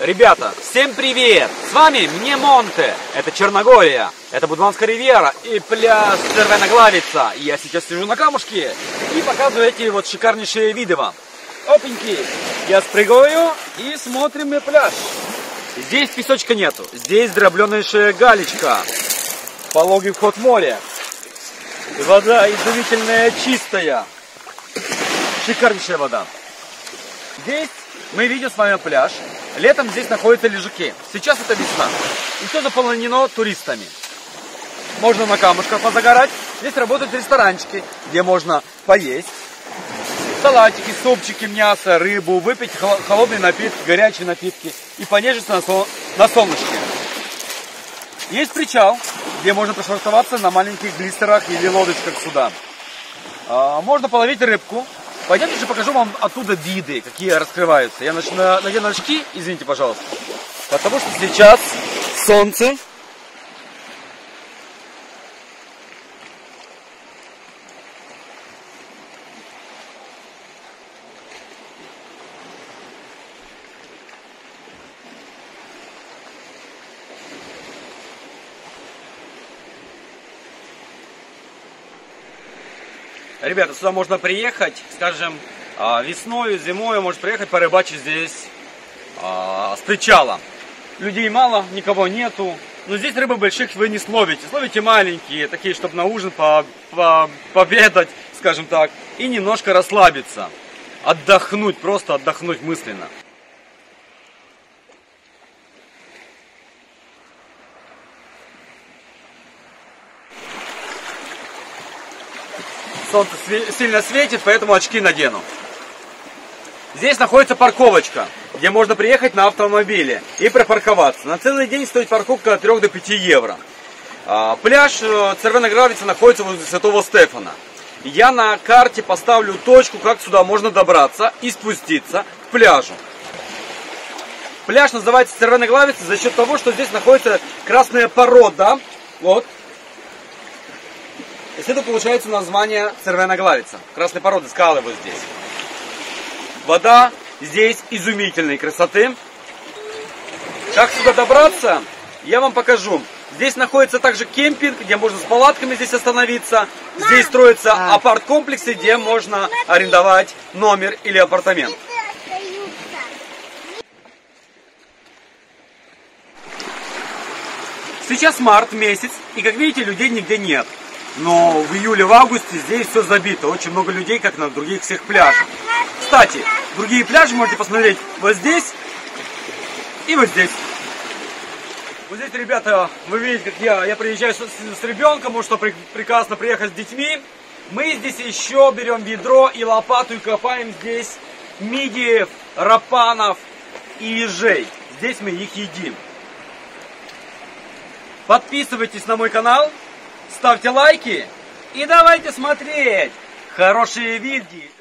Ребята, всем привет! С вами мне Монте, это Черногория, это Будванская ривьера и пляж Червеноглавица. Я сейчас сижу на камушке и показываю эти вот шикарнейшие виды вам. Опеньки, я спрыгиваю и смотрим на пляж. Здесь песочка нету, здесь дробленейшая галечка, пологий вход в море. Вода изумительная, чистая, шикарнейшая вода. Здесь мы видим с вами пляж. Летом здесь находятся лежаки. Сейчас это весна. И все заполнено туристами. Можно на камушках позагорать. Здесь работают ресторанчики, где можно поесть. Салатики, супчики, мясо, рыбу, выпить холодные напитки, горячие напитки и понежиться на, сол... на солнышке. Есть причал, где можно пришвартоваться на маленьких глистерах или лодочках сюда. А, можно половить рыбку, Пойдемте же покажу вам оттуда виды, какие раскрываются. Я начну надену очки, извините, пожалуйста. Потому что сейчас солнце Ребята, сюда можно приехать, скажем, а, весной, зимой, может приехать порыбачить здесь а, с причала. Людей мало, никого нету. Но здесь рыбы больших вы не словите. Словите маленькие, такие, чтобы на ужин по, по, победать, скажем так, и немножко расслабиться. Отдохнуть, просто отдохнуть мысленно. Солнце сильно светит, поэтому очки надену. Здесь находится парковочка, где можно приехать на автомобиле и припарковаться. На целый день стоит парковка от 3 до 5 евро. А, пляж э, Цервеногравица находится возле Святого Стефана. Я на карте поставлю точку, как сюда можно добраться и спуститься к пляжу. Пляж называется Цервеногравица за счет того, что здесь находится красная порода. Вот, и это получается название Цервеноглавица. Красной породы скалы вот здесь. Вода здесь изумительной красоты. Как сюда добраться, я вам покажу. Здесь находится также кемпинг, где можно с палатками здесь остановиться. Здесь строятся апарт-комплексы, где можно арендовать номер или апартамент. Сейчас март месяц, и как видите, людей нигде нет. Но в июле, в августе здесь все забито. Очень много людей, как на других всех пляжах. Кстати, другие пляжи можете посмотреть вот здесь и вот здесь. Вот здесь, ребята, вы видите, как я, я приезжаю с, с, ребенком, может, что при, прекрасно приехать с детьми. Мы здесь еще берем ведро и лопату и копаем здесь мидиев, рапанов и ежей. Здесь мы их едим. Подписывайтесь на мой канал ставьте лайки и давайте смотреть хорошие видео.